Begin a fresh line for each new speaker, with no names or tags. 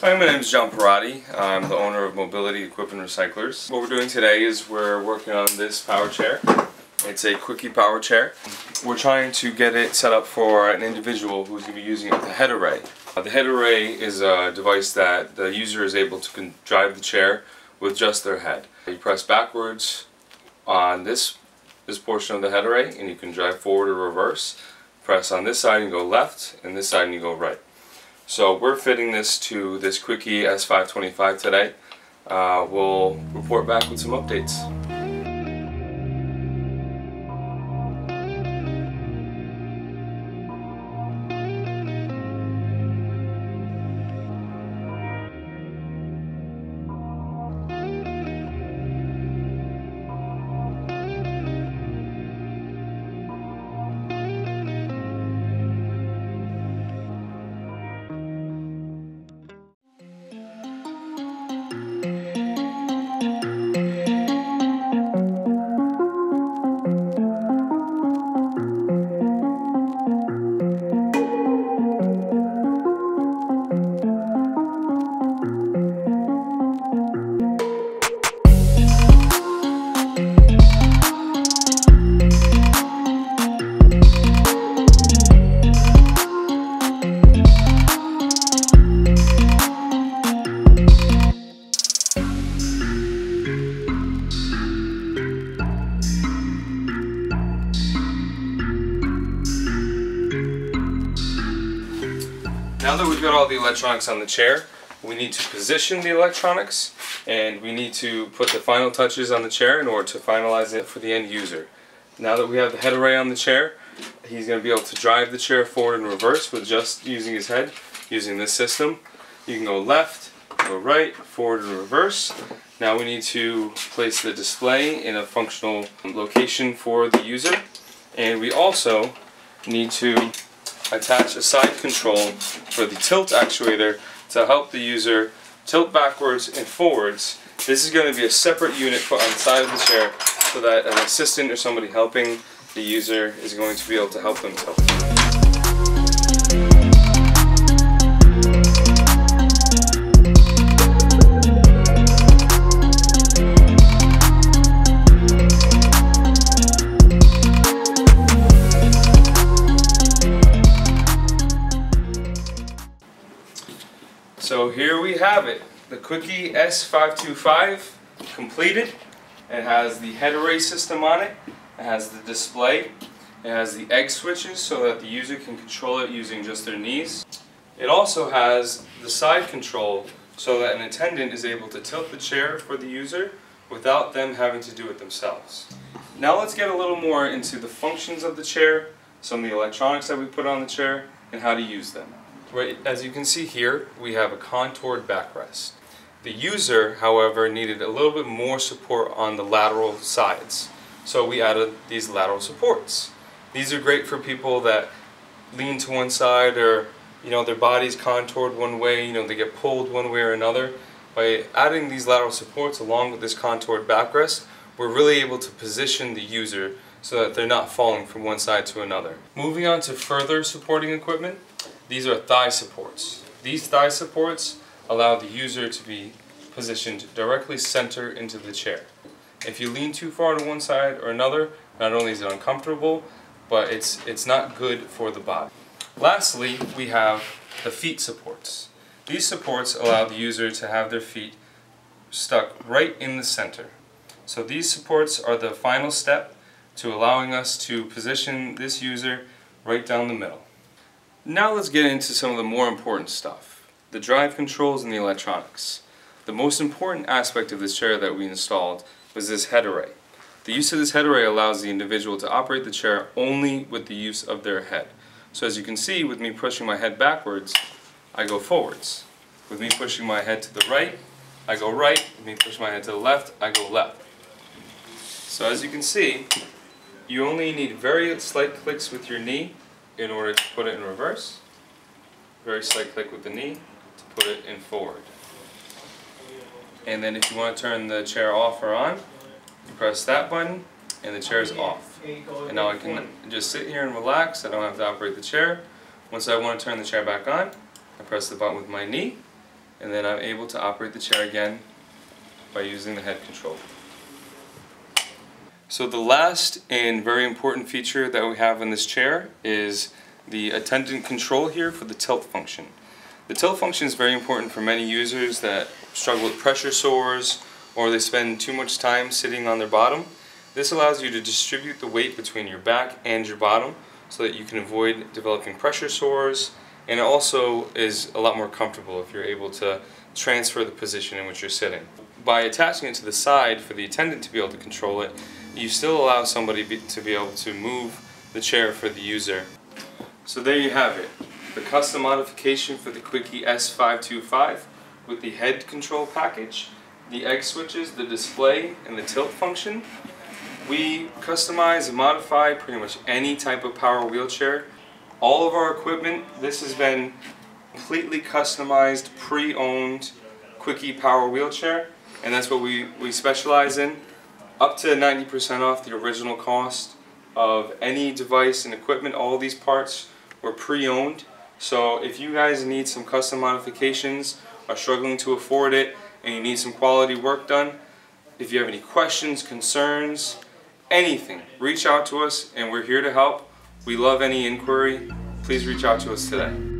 Hi, my name is John Parati. I'm the owner of Mobility Equipment Recyclers. What we're doing today is we're working on this power chair. It's a quickie power chair. We're trying to get it set up for an individual who's going to be using it with a head array. Uh, the head array is a device that the user is able to drive the chair with just their head. You press backwards on this this portion of the head array and you can drive forward or reverse. Press on this side and go left and this side and you go right. So we're fitting this to this Quickie S525 today. Uh, we'll report back with some updates. Got all the electronics on the chair, we need to position the electronics and we need to put the final touches on the chair in order to finalize it for the end user. Now that we have the head array on the chair, he's going to be able to drive the chair forward and reverse with just using his head, using this system. You can go left, go right, forward and reverse. Now we need to place the display in a functional location for the user. And we also need to attach a side control for the tilt actuator to help the user tilt backwards and forwards. This is going to be a separate unit put on the side of the chair so that an assistant or somebody helping the user is going to be able to help them tilt. So here we have it, the Quickie S525 completed. It has the head array system on it, it has the display, it has the egg switches so that the user can control it using just their knees. It also has the side control so that an attendant is able to tilt the chair for the user without them having to do it themselves. Now let's get a little more into the functions of the chair, some of the electronics that we put on the chair, and how to use them. Right, as you can see here, we have a contoured backrest. The user, however, needed a little bit more support on the lateral sides. So we added these lateral supports. These are great for people that lean to one side or you know their body's contoured one way, you know they get pulled one way or another. By adding these lateral supports along with this contoured backrest, we're really able to position the user so that they're not falling from one side to another. Moving on to further supporting equipment, these are thigh supports. These thigh supports allow the user to be positioned directly center into the chair. If you lean too far to one side or another, not only is it uncomfortable, but it's, it's not good for the body. Lastly, we have the feet supports. These supports allow the user to have their feet stuck right in the center. So these supports are the final step to allowing us to position this user right down the middle. Now let's get into some of the more important stuff. The drive controls and the electronics. The most important aspect of this chair that we installed was this head array. The use of this head array allows the individual to operate the chair only with the use of their head. So as you can see, with me pushing my head backwards, I go forwards. With me pushing my head to the right, I go right. With me pushing my head to the left, I go left. So as you can see, you only need very slight clicks with your knee in order to put it in reverse. Very slight click with the knee to put it in forward. And then if you want to turn the chair off or on, you press that button and the chair is off. And now I can just sit here and relax. I don't have to operate the chair. Once I want to turn the chair back on, I press the button with my knee and then I'm able to operate the chair again by using the head control. So the last and very important feature that we have in this chair is the attendant control here for the tilt function. The tilt function is very important for many users that struggle with pressure sores or they spend too much time sitting on their bottom. This allows you to distribute the weight between your back and your bottom so that you can avoid developing pressure sores and it also is a lot more comfortable if you're able to transfer the position in which you're sitting. By attaching it to the side for the attendant to be able to control it, you still allow somebody be, to be able to move the chair for the user. So there you have it, the custom modification for the Quickie S525 with the head control package, the egg switches, the display, and the tilt function. We customize and modify pretty much any type of power wheelchair. All of our equipment, this has been completely customized, pre-owned Quickie power wheelchair, and that's what we, we specialize in up to 90% off the original cost of any device and equipment. All these parts were pre-owned. So if you guys need some custom modifications, are struggling to afford it, and you need some quality work done, if you have any questions, concerns, anything, reach out to us and we're here to help. We love any inquiry. Please reach out to us today.